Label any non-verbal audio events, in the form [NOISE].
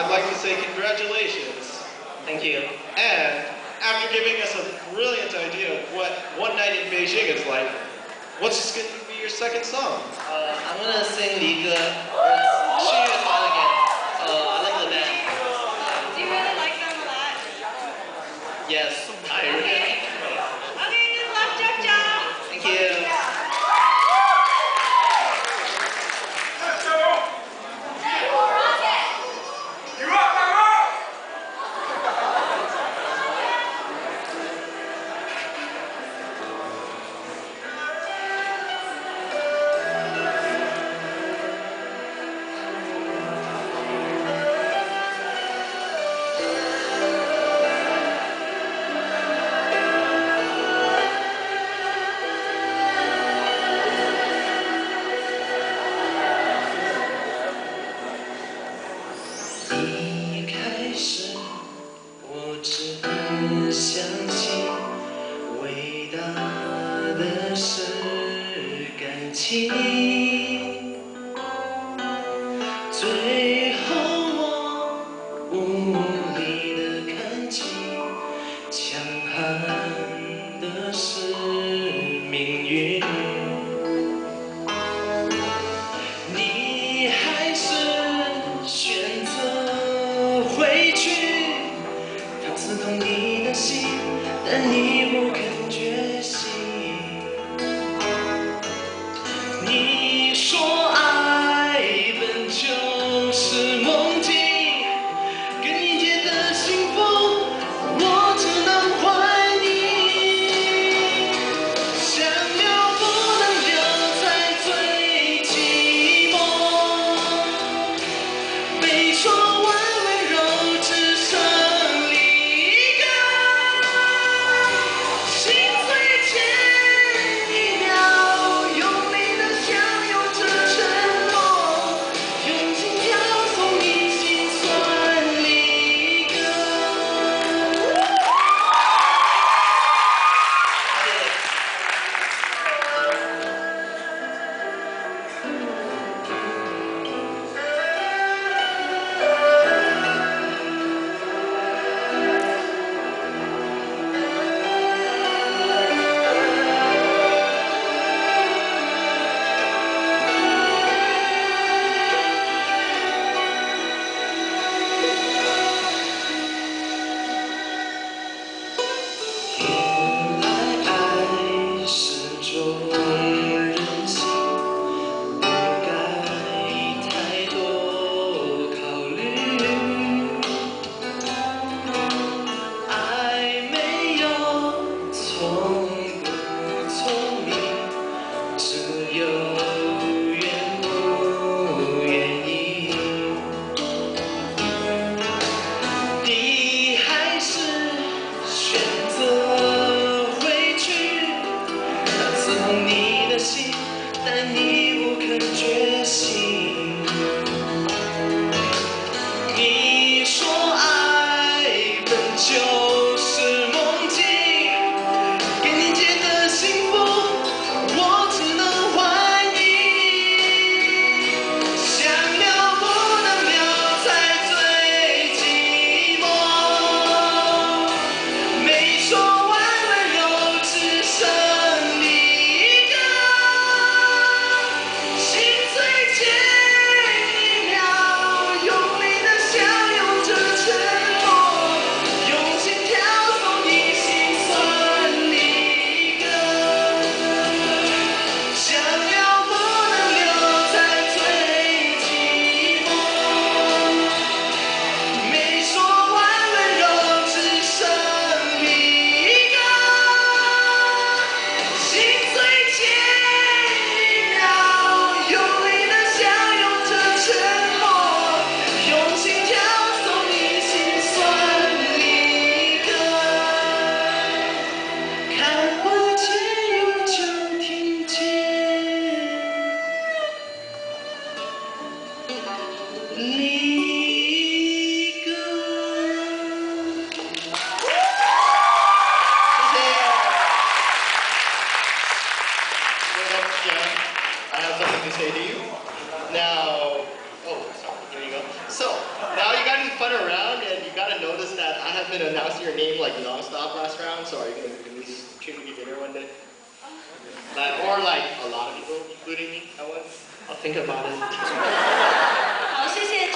I'd like to say congratulations. Thank you. And after giving us a brilliant idea of what One Night in Beijing is like, what's going to be your second song? Uh, I'm going to sing Li Ge. Cheers, again. Uh, I like the band. Do you really like them a lot? Yes, I really 一开始，我只相信，伟大的是感情。最后我无力的看清，强悍的是回去，Now, oh, sorry, you go. So, now you got to fun around, and you got to notice that I have been announcing your name like nonstop last round, so are you going to at least treat me dinner one day? Like, or like a lot of people, including me, at once? I'll think about it. [LAUGHS] 好，谢谢